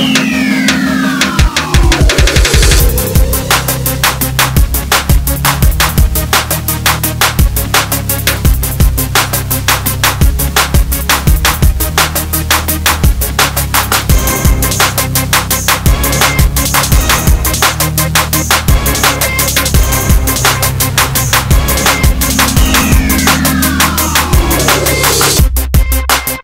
Musik